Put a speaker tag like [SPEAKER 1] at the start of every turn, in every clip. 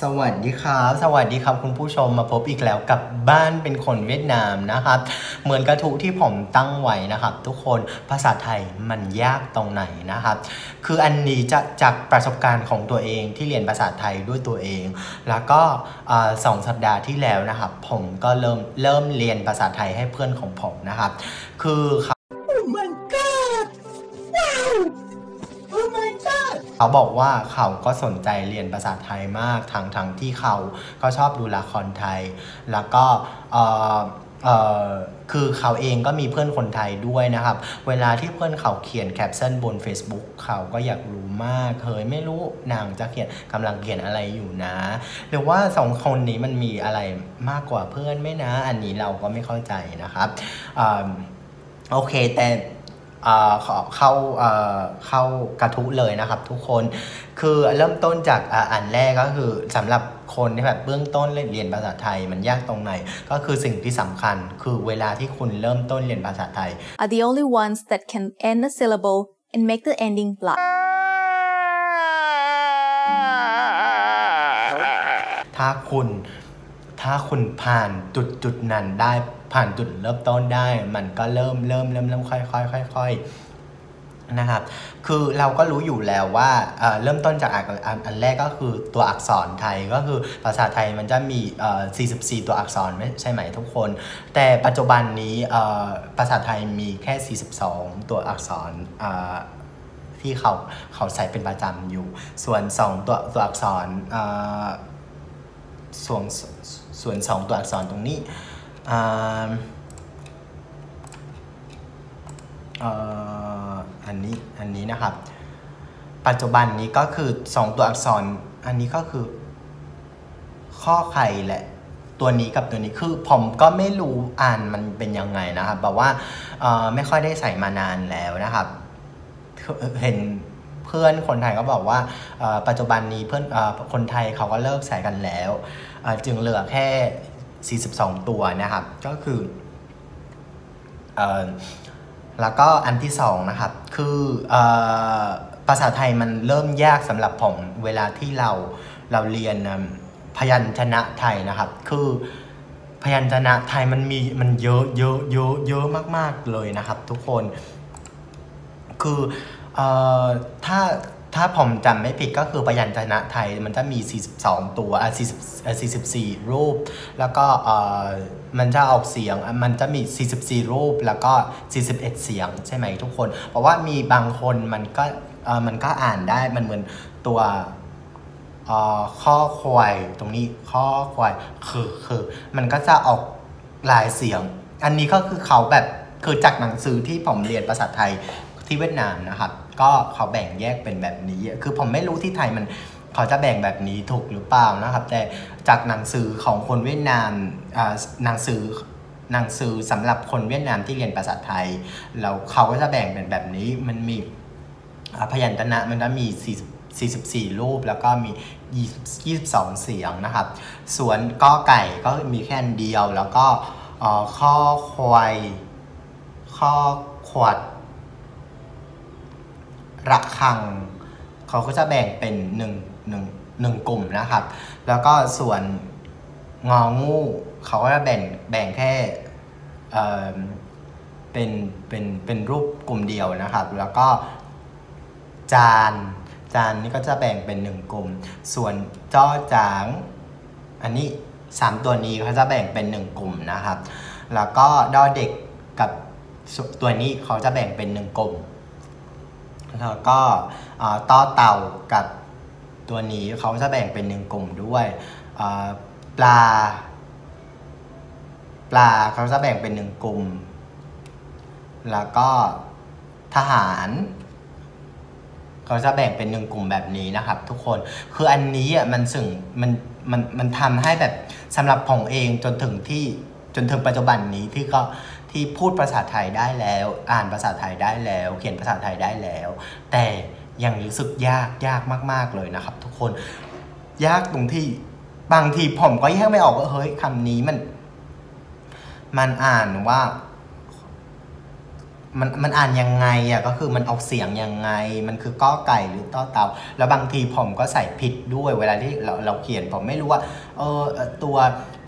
[SPEAKER 1] สวัสดีครับ สวัสดีครับคุณผู้ชมมาพบอีกแล้วกับบ้านเป็นคนเวียดนามนะครับ เหมือนกระทู้ที่ผมตั้งไว้นะครับ ทุกคนภาษาไทยมันยากตรงไหนนะครับ คืออันนี้จะจากประสบการณ์ของตัวเองที่เรียนภาษาไทยด้วยตัวเอง แล้วก็สองสัปดาห์ที่แล้วนะครับ ผมก็เริ่มเริ่มเรียนภาษาไทยให้เพื่อนของผมนะครับ คือ เขาบอกว่าเขาก็สนใจเรียนภาษาไทยมากทั้งทั้งที่เขาก็ชอบดูละครไทย แล้วก็เออเออคือเขาเองก็มีเพื่อนคนไทยด้วยนะครับ เวลาที่เพื่อนเขาเขียนแคปชั่นบน Facebook เขาก็อยากรู้มากเฮ้ยไม่รู้นางจะเขียนกำลังเขียนอะไรอยู่นะ หรือว่าสองคนนี้มันมีอะไรมากกว่าเพื่อนไหมนะ อันนี้เราก็ไม่เข้าใจนะครับอโอเคแต่ ขอเข้าเข้ากระทุเลยนะครับทุกคนคือเริ่มต้นจากอันแรกก็คือสำหรับคนที่แบบเบื้องต้นเรียนภาษาไทยมันยากตรงไหน ก็คือสิ่งที่สำคัญคือเวลาที่คุณเริ่มต้นเรียนภาษาไทย
[SPEAKER 2] are the only ones that can end a syllable and make the ending blah
[SPEAKER 1] ถ้าคุณถ้าคุณผ่านจุดจุดนั้นได้ ผ่านจุดเริ่มต้นได้ มันก็เริ่มเริ่มเริ่มเริ่มค่อยค่อยค่อยค่อยนะครับ คือเราก็รู้อยู่แล้วว่าเริ่มต้นจากอันแรกก็คือตัวอักษรไทยก็คือภาษาไทยมันจะมี 44 ตัวอักษรไม่ใช่ไหมทุกคน แต่ปัจจุบันนี้ภาษาไทยมีแค่ 42 ตัวอักษรที่เขาเขาใส่เป็นประจำอยู่ ส่วน 2 ตัวตัวอักษรส่วนส่วน 2 ตัวอักษรตรงนี้ อันนี้อันนี้นะครับ ปัจจุบันนี้ก็คือ 2 ตัวอักษรอันนี้ก็คือ ข้อไข่แหละ ตัวนี้กับตัวนี้คือผมก็ไม่รู้อ่านมันเป็นยังไงนะครับแบบว่าไม่ค่อยได้ใส่มานานแล้วนะครับ เห็นเพื่อนคนไทยก็บอกว่าปัจจุบันนี้เพื่อนคนไทยเขาก็เลิกใส่กันแล้ว จึงเหลือแค่ 42 ตัวนะครับก็คือแล้วก็อันที่สองนะครับคืออภาษาไทยมันเริ่มยากสำหรับผมเวลาที่เราเราเรียนพยัญชนะไทยนะครับ คือพยัญชนะไทยมันมีมันเยอะเยอะเยอะเยอะมาก ๆ เลยนะครับ ทุกคนคืออถ้า ถ้าผมจำไม่ผิดก็คือพยัญชนะไทยมันจะมี 42 ตัวอะ40 44 รูป แล้วก็มันจะออกเสียงมันจะมี 44 รูปแล้วก็ 41 เสียงใช่ไหมทุกคน เพราะว่ามีบางคนมันก็มันก็อ่านได้มันเหมือนตัวข้อควายตรงนี้ข้อควายคือคือมันก็จะออกหลายเสียง อันนี้ก็คือเขาแบบคือจากหนังสือที่ผมเรียนภาษาไทยที่เวียดนามนะครับ ก็เขาแบ่งแยกเป็นแบบนี้ คือผมไม่รู้ที่ไทยมันเขาจะแบ่งแบบนี้ถูกหรือเปล่านะครับ แต่จากหนังสือของคนเวียดนามหนังสือหนังสือสำหรับคนเวียดนามที่เรียนภาษาไทยแล้วเขาก็จะแบ่งเป็นแบบนี้มันมีพยัญชนะมันจะมี44 รูปแล้วก็มี 22 เสียงนะครับ ส่วนก้อไก่ก็มีแค่เดียวแล้วก็ข้อควายข้อขวด ระฆัง เขาก็จะแบ่งเป็นหนึ่งหนึ่งหนึ่งกลุ่มนะครับ แล้วก็ส่วนงองูเขาก็จะแบ่งแบ่งแค่เเป็นเป็นเป็นรูปกลุ่มเดียวนะครับ แล้วก็จานจานนี้ก็จะแบ่งเป็นหนึ่งกลุ่ม ส่วนจ้อจาง อันนี้สามตัวนี้เขาจะแบ่งเป็นหนึ่งกลุ่มนะครับ แล้วก็ดอเด็กกับตัวนี้เขาจะแบ่งเป็นหนึ่งกลุ่ม แล้วก็ต้อเต่ากับตัวนี้เขาจะแบ่งเป็นหนึ่งกลุ่มด้วยปลา ปลาเขาจะแบ่งเป็นหนึ่งกลุ่ม แล้วก็ทหารเขาจะแบ่งเป็นหนึ่งกลุ่มแบบนี้นะครับ ทุกคนคืออันนี้อะมันสึ่งมันมันมันทำให้แบบสำหรับผมเองจนถึงที่ จนถึงปัจจุบันนี้ที่ก็ที่พูดภาษาไทยได้แล้ว อ่านภาษาไทยได้แล้ว เขียนภาษาไทยได้แล้ว แต่ยังรู้สึกยากยากมาก ๆเลยนะครับ ทุกคนยากตรงที่บางทีผมก็แยกไม่ออกว่าเฮ้ยคำนี้มัน มันอ่านว่า มันมันอ่านยังไงอะก็คือมันออกเสียงยังไง มันคือก้อไก่หรือต้อเตา แล้วบางทีผมก็ใส่ผิดด้วย เวลาที่เราเราเขียนผมไม่รู้ว่า เออเอ่อตัว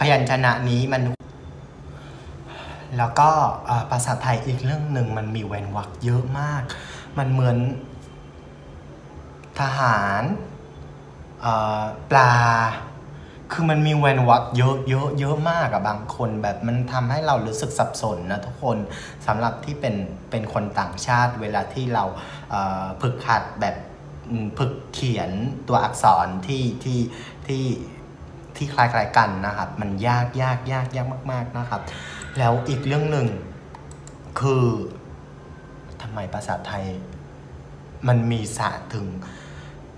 [SPEAKER 1] พยัญชนะนี้มัน แล้วก็ภาษาไทยอีกเรื่องหนึ่งมันมีเว้นวรรคเยอะมาก มันเหมือนทหารปลา คือมันมีเว้นวรรคเยอะเยอะเยอะมากอะบางคนแบบมันทำให้เรารู้สึกสับสนนะทุกคนสำหรับที่เป็นเป็นคนต่างชาติเวลาที่เราฝึกหัดแบบฝึกเขียนตัวอักษรที่ที่ที่ที่คล้ายๆกันนะครับ มันยากยากยากยากมาก ๆนะครับ แล้วอีกเรื่องหนึ่งคือทำไมภาษาไทย มันมีสตร์ถึง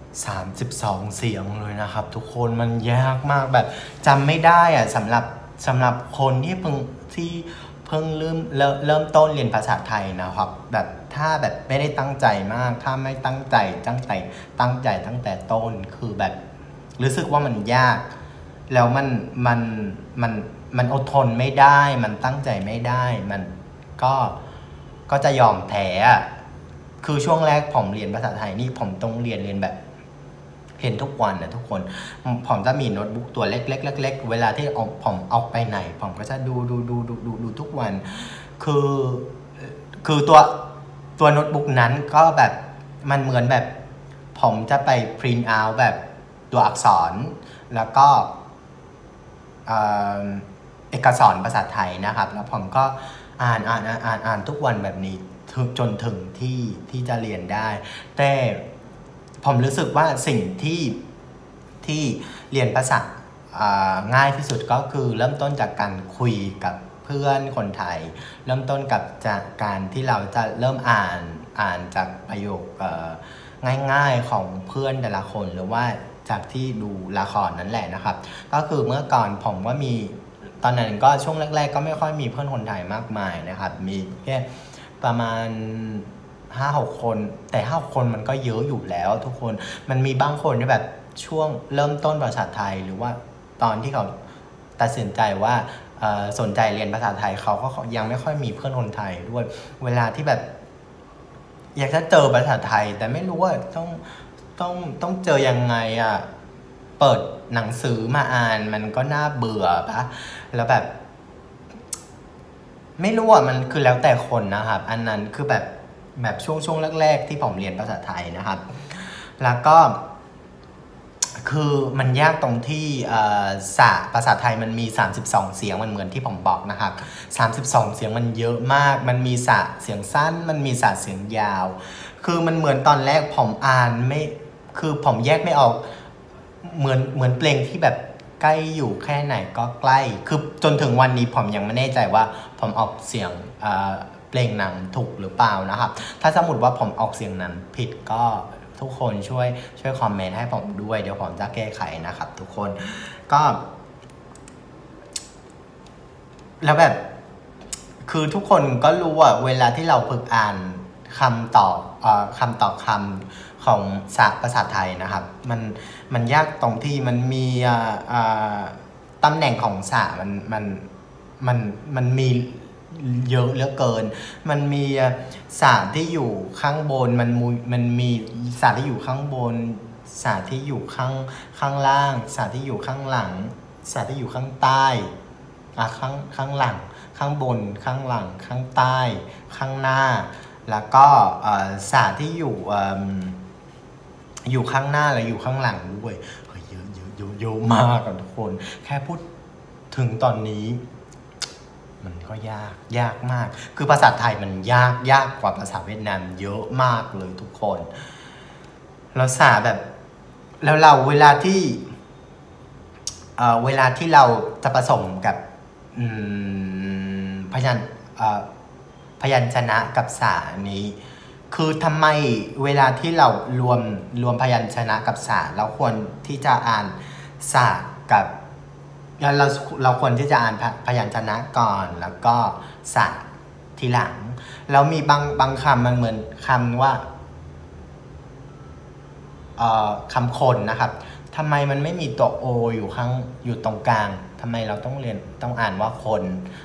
[SPEAKER 1] 32 เสียงเลยนะครับ ทุกคนมันยากมากแบบจำไม่ได้อะสำหรับสำหรับคนที่เพิ่งที่เพิ่งเริ่มเริ่มเริ่มต้นเรียนภาษาไทยนะครับ แบบถ้าแบบไม่ได้ตั้งใจมาก ถ้าไม่ตั้งใจตั้งใจตั้งใจตั้งแต่ต้นคือแบบรู้สึกว่ามันยาก แล้วมันมันมัน มันอดทนไม่ได้ มันตั้งใจไม่ได้ มันก็ก็จะยอมแพ้คือช่วงแรกผมเรียนภาษาไทยนี่ผมต้องเรียนเรียนแบบเห็นทุกวันนะทุกคนผมผมจะมีโน้ตบุ๊กตัวเล็กๆเล็กๆเวลาที่เอาผมออกไปไหน ผมก็จะดูดูดูดูดูดูทุกวัน คือคือตัวตัวโน้ตบุ๊กนั้นก็แบบมันเหมือนแบบ ผมจะไปพรินเอาแบบตัวอักษร แล้วก็ เอกสารภาษาไทยนะครับ แล้วผมก็อ่านอ่านอ่านอ่านอ่านทุกวันแบบนี้จนถึงที่ที่จะเรียนได้ แต่ผมรู้สึกว่าสิ่งที่ที่เรียนภาษาง่ายที่สุดก็คือเริ่มต้นจากการคุยกับเพื่อนคนไทย เริ่มต้นกับจากการที่เราจะเริ่มอ่านอ่านจากประโยคง่ายๆของเพื่อนแต่ละคนหรือว่าจากที่ดูละครนั่นแหละนะครับ ก็คือเมื่อก่อนผมก็มี ตอนนั้นก็ช่วงแรก ๆ ก็ไม่ค่อยมีเพื่อนคนไทยมากมายนะครับ มีแค่ประมาณห้าหกคน แต่ห้าคนมันก็เยอะอยู่แล้วทุกคนมันมีบางคนที่แบบช่วงเริ่มต้นภาษาไทยหรือว่าตอนที่เขาตัดสินใจว่าสนใจเรียนภาษาไทยเขาก็ยังไม่ค่อยมีเพื่อนคนไทยด้วย เวลาที่แบบ อยากจะเจอภาษาไทย แต่ไม่รู้ว่าต้องต้องต้องเจอยังไงอะ เปิดหนังสือมาอ่านมันก็น่าเบื่อปะแล้วแบบ ไม่รู้อะมันคือแล้วแต่คนนะครับ อันนั้นคือแบบแบบช่วงช่วงแรก ๆ ที่ผมเรียนภาษาไทยนะครับ แล้วก็ คือมันยากตรงที่อ่อสระภาษาไทยมันมี 32 เสียงมันเหมือนที่ผมบอกนะครับ 32 เสียงมันเยอะมาก มันมีสระเสียงสั้น มันมีสระเสียงยาว คือมันเหมือนตอนแรกผมอ่านไม่ คือผมแยกไม่ออก เหมือนเหมือนเพลงที่แบบใกล้อยู่แค่ไหนก็ใกล้ คือจนถึงวันนี้ผมยังไม่แน่ใจว่าผมออกเสียงเอ่อเพลงนั้นถูกหรือเปล่านะครับ ถ้าสมมติว่าผมออกเสียงนั้นผิดก็ทุกคนช่วยช่วยคอมเมนต์ให้ผมด้วย เดี๋ยวผมจะแก้ไขนะครับทุกคน ก็ แล้วแบบ คือทุกคนก็รู้ว่าเวลาที่เราฝึกอ่านคำต่อเอ่อคำต่อคำ ของศาสตร์ภาษาไทยนะครับ มันมันยากตรงที่มันมีตำแหน่งของศาสตร์มันมันมันมันมีเยอะเหลือเกิน มันมีศาสตร์ที่อยู่ข้างบน มันมมันมีศาสตร์ที่อยู่ข้างบนศาสตร์ที่อยู่ข้างข้างล่างศาสตร์ที่อยู่ข้างหลังศาสตร์ที่อยู่ข้างใต้อะข้างข้างหลัง ข้างบน ข้างหลัง ข้างใต้ ข้างหน้า แล้วก็ศาสตร์ที่อยู่ อยู่ข้างหน้าและอยู่ข้างหลังด้วยเฮ้ยเยอะเยอะเยอะเยอะมากอะทุกคน แค่พูดถึงตอนนี้ มันก็ยากยากมาก คือภาษาไทยมันยากยากกว่าภาษาเวียดนาม เยอะมากเลยทุกคนแล้วศาแบบ แล้วเราเวลาที่เอ่อเวลาที่เราจะผสมกับอืมพยัญพยัญชนะกับสานี้ คือทำไมเวลาที่เรารวมรวมพยัญชนะกับสาเราควรที่จะอ่านสากับเราเราเราควรที่จะอ่านพพยัญชนะก่อนแล้วก็สาทีหลังแล้วมีบางบางคำมันเหมือนคำว่าเอ่อคำคนนะครับทำไมมันไม่มีตัวโออยู่ข้างอยู่ตรงกลาง ทำไมเราต้องเรียนต้องอ่านว่าคน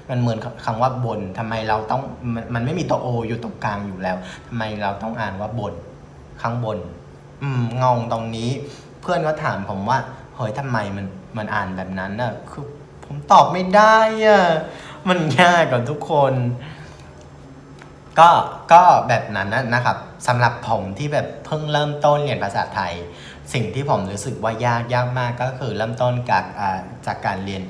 [SPEAKER 1] มันเหมือนคำว่าบนทำไมเราต้องมันมันไม่มีตัวโออยู่ตรงกลางอยู่แล้วทำไมเราต้องอ่านว่าบนข้างบน อืมงงตรงนี้ เพื่อนก็ถามผมว่าเฮ้ยทำไมมันมันอ่านแบบนั้นน่ะคือผมตอบไม่ได้อะมันยากกับทุกคน ก็ก็แบบนั้นนะครับสำหรับผมที่แบบเพิ่งเริ่มต้นเรียนภาษาไทย สิ่งที่ผมรู้สึกว่ายากยากมากก็คือเริ่มต้นจากจากการเรียน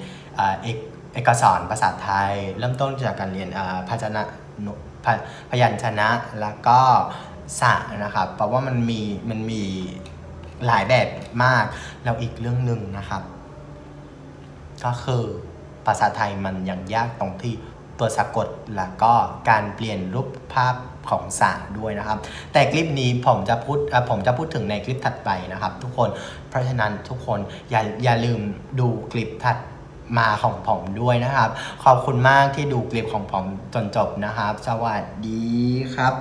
[SPEAKER 1] เอกเอกสารภาษาไทย เริ่มต้นจากการเรียนอ่าพยัญชนะพยัญชนะแล้วก็สะนะครับ เพราะว่ามันมีมันมีหลายแบบมากแล้วอีกเรื่องหนึ่งนะครับ ก็คือภาษาไทยมันยังยากตรงที่ ตัวสะกดแล้วก็การเปลี่ยนรูปภาพของสระด้วยนะครับ แต่คลิปนี้ผมจะพูดผมจะพูดถึงในคลิปถัดไปนะครับ ทุกคนเพราะฉะนั้นทุกคนอย่าอย่าลืมดูคลิปถัดมาของผมด้วยนะครับ ขอบคุณมากที่ดูคลิปของผมจนจบนะครับ สวัสดีครับ